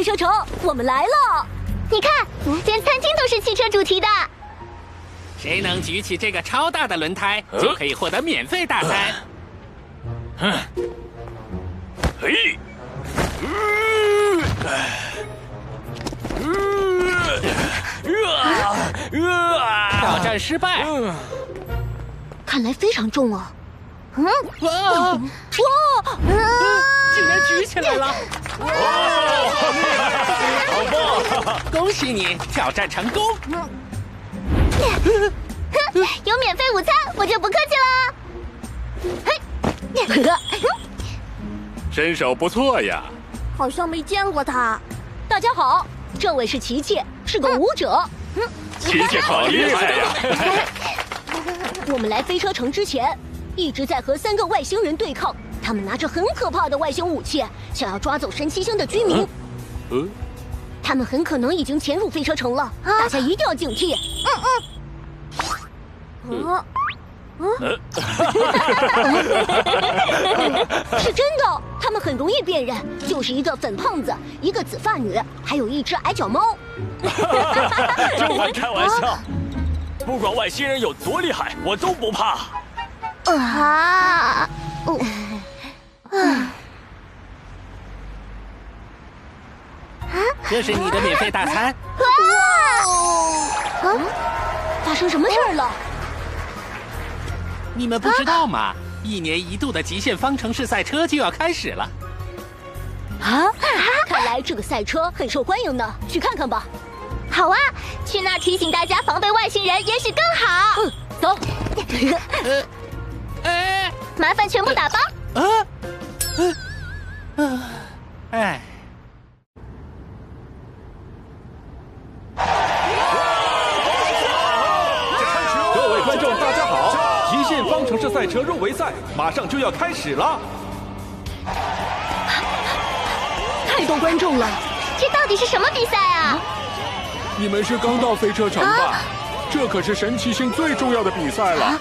飞车城，我们来了！你看，连餐厅都是汽车主题的。谁能举起这个超大的轮胎，就可以获得免费大餐。嘿，挑战失败。看来非常重啊！嗯，哇哇，竟然举起来了！好棒！恭喜你，挑战成功。有免费午餐，我就不客气了。嘿，身手不错呀。好像没见过他。大家好，这位是琪琪，是个舞者。琪琪好厉害呀！我们来飞车城之前，一直在和三个外星人对抗。他们拿着很可怕的外星武器，想要抓走神奇星的居民。嗯，他们很可能已经潜入飞车城了，大家一定要警惕。嗯嗯。啊嗯，是真的，他们很容易辨认，就是一个粉胖子，一个紫发女，还有一只矮脚猫。真会开玩笑，不管外星人有多厉害，我都不怕。啊，哦，啊，这是你的免费大餐。啊！发生什么事儿了？你们不知道吗？一年一度的极限方程式赛车就要开始了。啊！看来这个赛车很受欢迎呢，去看看吧。好啊，去那儿提醒大家防备外星人，也许更好。嗯，走。呃，哎，麻烦全部打包。啊，嗯，哎。各位观众，大家好！极限方程式赛车入围赛马上就要开始了。太多观众了，这到底是什么比赛啊？你们是刚到飞车城吧？这可是神奇性最重要的比赛了。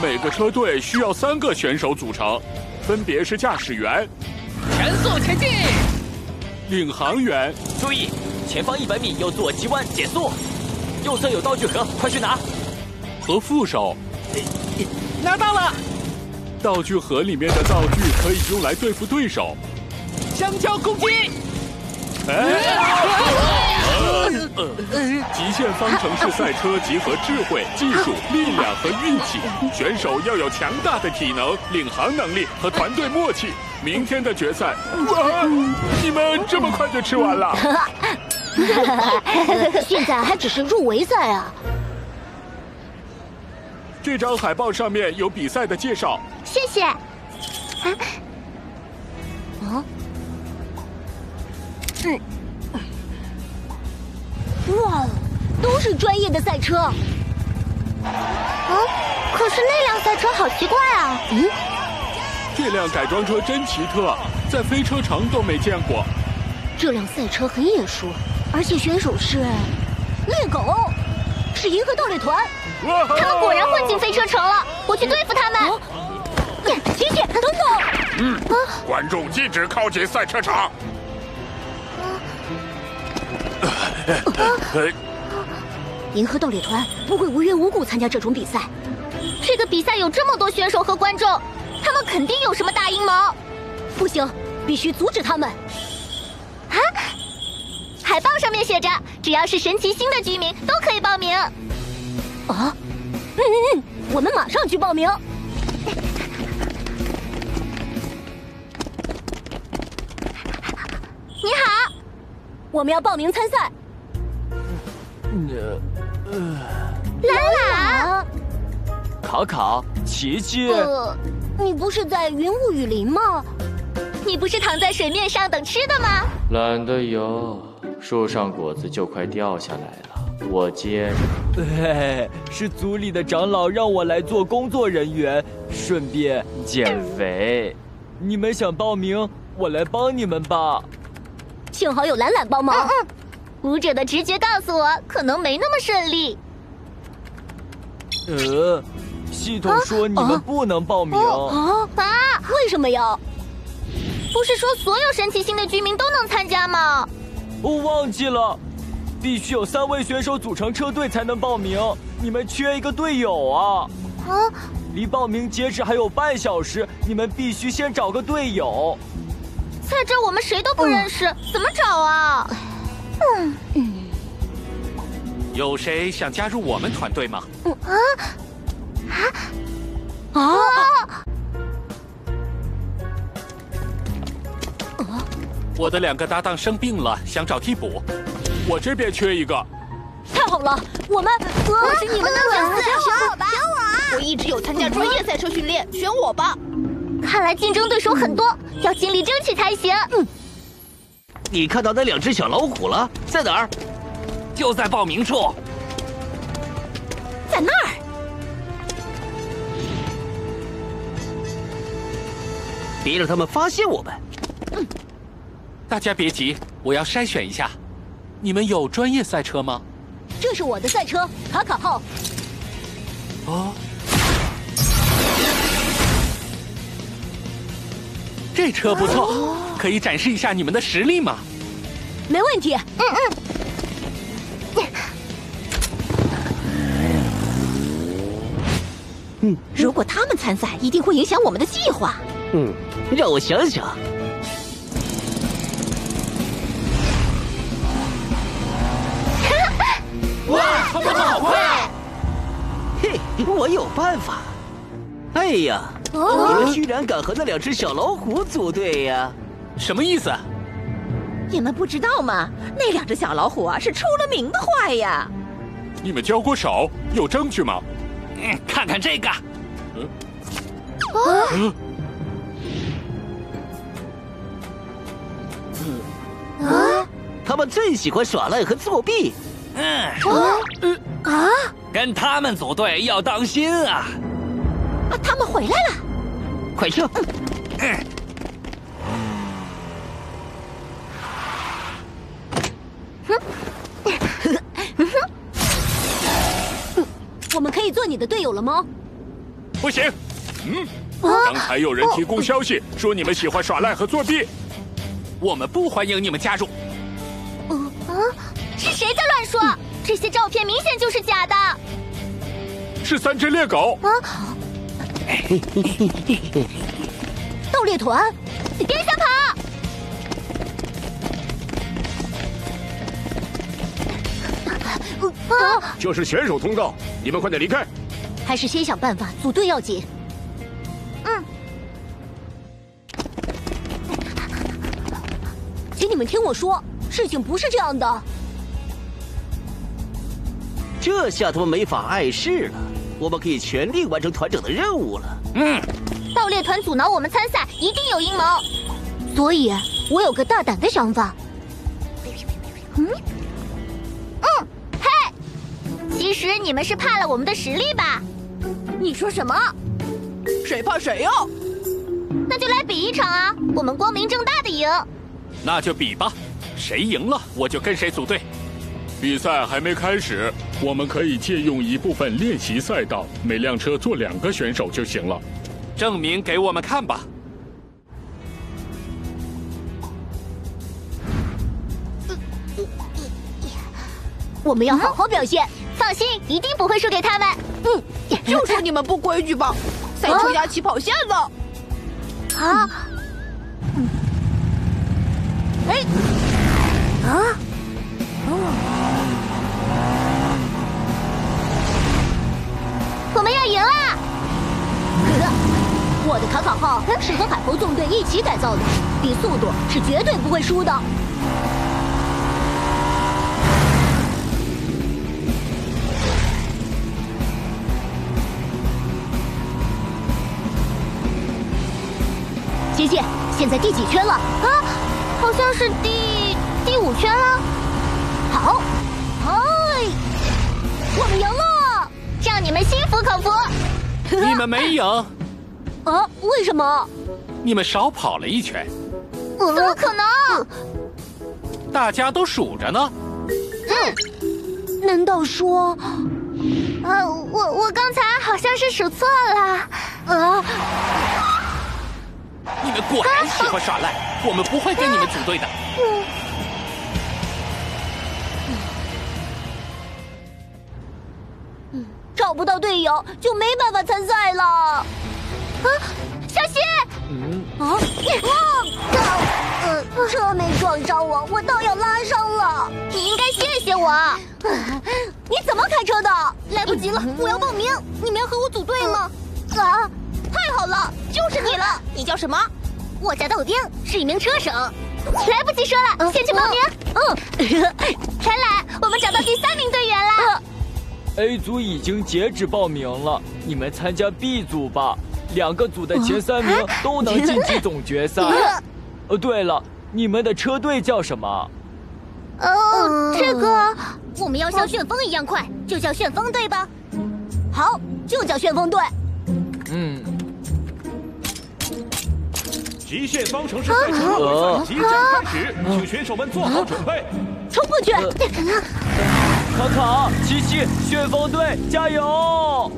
每个车队需要三个选手组成，分别是驾驶员、全速前进、领航员。注意，前方一百米有左急弯减速，右侧有道具盒，快去拿。和副手。拿到了。道具盒里面的道具可以用来对付对手。香蕉攻击。极限方程式赛车集合智慧、技术、力量和运气，选手要有强大的体能、领航能力和团队默契。明天的决赛，哇！你们这么快就吃完了？现在还只是入围赛啊！这张海报上面有比赛的介绍。谢谢。啊？啊？嗯。哇，都是专业的赛车。啊，可是那辆赛车好奇怪啊。嗯，这辆改装车真奇特，在飞车城都没见过。这辆赛车很眼熟，而且选手是猎狗，是银河盗猎团。他们果然混进飞车城了，我去对付他们。琪琪，等等。嗯，观众禁止靠近赛车场。银河盗猎团不会无缘无故参加这种比赛。这个比赛有这么多选手和观众，他们肯定有什么大阴谋。不行，必须阻止他们。啊！海报上面写着，只要是神奇星的居民都可以报名。啊？嗯嗯嗯，我们马上去报名。我们要报名参赛。兰兰，卡卡，琪琪。呃，你不是在云雾雨林吗？你不是躺在水面上等吃的吗？懒得游，树上果子就快掉下来了，我接着。嘿，是族里的长老让我来做工作人员，顺便减肥。你们想报名，我来帮你们吧。幸好有懒懒帮忙。嗯嗯，舞者的直觉告诉我，可能没那么顺利。呃，系统说你们不能报名。啊啊！为什么呀？不是说所有神奇星的居民都能参加吗？我忘记了，必须有三位选手组成车队才能报名。你们缺一个队友啊！啊，离报名截止还有半小时，你们必须先找个队友。在这我们谁都不认识，怎么找啊？嗯有谁想加入我们团队吗？啊！啊我的两个搭档生病了，想找替补。我这边缺一个，太好了，我们我是你们的粉丝，选我吧！我一直有参加专业赛车训练，选我吧！看来竞争对手很多，要尽力争取才行。嗯你看到那两只小老虎了？在哪儿？就在报名处。在那儿。别让他们发现我们。嗯大家别急，我要筛选一下。你们有专业赛车吗？这是我的赛车卡卡号。哦，这车不错，可以展示一下你们的实力吗？没问题。嗯嗯。嗯如果他们参赛，一定会影响我们的计划。嗯，让我想想。哇，他们好快！嘿，我有办法。哎呀，你们居然敢和那两只小老虎组队呀？什么意思？你们不知道吗？那两只小老虎啊，是出了名的坏呀！你们交过手，有证据吗？嗯，看看这个。嗯。啊！他们最喜欢耍赖和作弊。嗯。啊！跟他们组队要当心啊！啊，他们回来了！快撤！嗯。我们可以做你的队友了吗？不行。嗯。刚才有人提供消息说你们喜欢耍赖和作弊，我们不欢迎你们加入。啊！是谁在乱说？这些照片明显就是假的。是三只猎狗。啊！盗猎团，别想跑！啊！这是选手通道，你们快点离开。还是先想办法组队要紧。嗯。请你们听我说，事情不是这样的。这下他们没法碍事了，我们可以全力完成团长的任务了。嗯。盗猎团阻挠我们参赛，一定有阴谋。所以，我有个大胆的想法。嗯。嗯，嘿，其实你们是怕了我们的实力吧？你说什么？谁怕谁呀？那就来比一场啊！我们光明正大的赢。那就比吧，谁赢了我就跟谁组队。比赛还没开始，我们可以借用一部分练习赛道，每辆车坐两个选手就行了。证明给我们看吧。我们要好好表现，放心，一定不会输给他们。嗯，就说你们不规矩吧，赛车压起跑线了。啊！哎！啊！我是和海猴纵队一起改造的，比速度是绝对不会输的。姐姐，现在第几圈了？啊，好像是第第五圈了。好，嗨，我们赢了，让你们心服口服。你们没赢。啊！为什么？你们少跑了一圈，怎么可能？大家都数着呢。嗯，难道说……呃，我我刚才好像是数错了。啊！你们果然喜欢耍赖，我们不会跟你们组队的。嗯。嗯，找不到队友就没办法参赛了。啊，小心！嗯，啊！呃，车没撞着我，我倒要拉伤了。你应该谢谢我。你怎么开车的？来不及了，我要报名。你们要和我组队吗？啊！太好了，就是你了。你叫什么？我叫豆丁，是一名车手。来不及说了，先去报名。嗯，看来我们找到第三名队员了。A 组已经截止报名了，你们参加 B 组吧。两个组的前三名都能晋级总决赛。呃，对了，你们的车队叫什么？哦，这个我们要像旋风一样快，就叫旋风队吧。好，就叫旋风队。嗯。极限方程式赛车若围赛即将开始，请选手们做好准备。冲过去！卡卡、七七，旋风队加油！